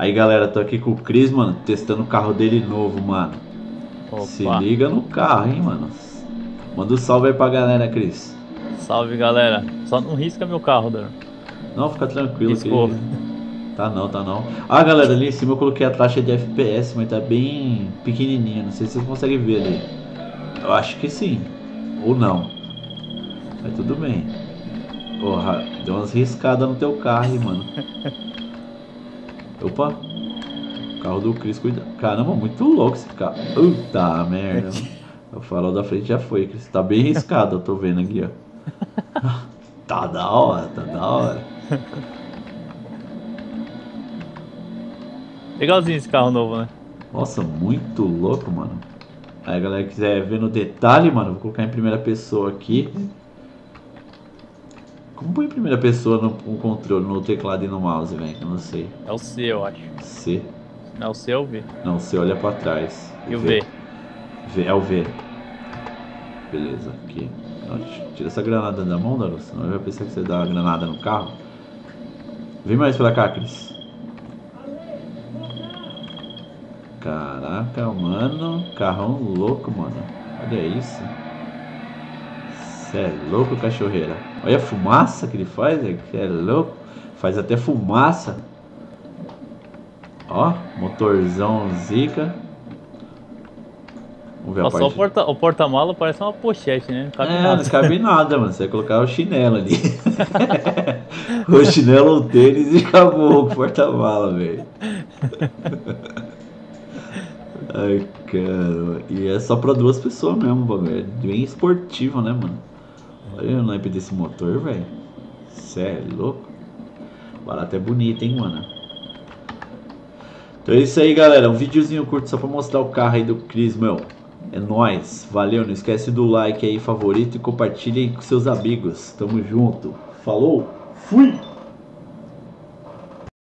Aí galera, tô aqui com o Cris, mano, testando o carro dele novo, mano. Opa. Se liga no carro, hein, mano. Manda um salve aí pra galera, Cris. Salve galera. Só não risca meu carro, Dan. Não, fica tranquilo. Riscou. Que... Tá não, tá não. Ah, galera, ali em cima eu coloquei a taxa de FPS, mas tá bem pequenininha. Não sei se vocês conseguem ver ali. Eu acho que sim. Ou não. Mas tudo bem. Porra, deu umas riscadas no teu carro, hein, mano. Opa. Carro do Cris, cuida. Caramba, muito louco esse carro. Puta merda. O farol da frente já foi, Cris. Tá bem riscado, eu tô vendo aqui, ó. Tá da hora, tá da hora. Legalzinho esse carro novo, né? Nossa, muito louco, mano. Aí, galera, quiser ver no detalhe, mano, vou colocar em primeira pessoa aqui. Como põe em primeira pessoa no, no controle, no teclado e no mouse, velho? Eu não sei. É o C, eu acho. C? Não é o C ou o V? Não, você olha pra trás. E o V? V, é o V. Beleza, aqui. Não, tira essa granada da mão, Daru, senão eu vai pensar que você dá uma granada no carro. Vem mais pra cá, Cris. Caraca, mano. Carrão louco, mano. Olha isso. Cê é louco, cachorreira. Olha a fumaça que ele faz, é, é louco. Faz até fumaça. Ó, motorzão zica. Vamos ver Nossa, a só parte... o porta- o porta-mala parece uma pochete, né? Não cabe É, nada. não cabe nada, mano. Você vai colocar o chinelo ali. o chinelo, o tênis e acabou o porta-mala, velho. Ai, cara. E é só pra duas pessoas mesmo, bagulho. É bem esportivo, né, mano? Olha o naipe desse motor, velho. Cê é louco. Barato é bonito, hein, mano. Então é isso aí, galera. Um videozinho curto só pra mostrar o carro aí do Cris, meu. É nóis. Valeu. Não esquece do like aí, favorito e compartilha aí com seus amigos. Tamo junto. Falou. Fui.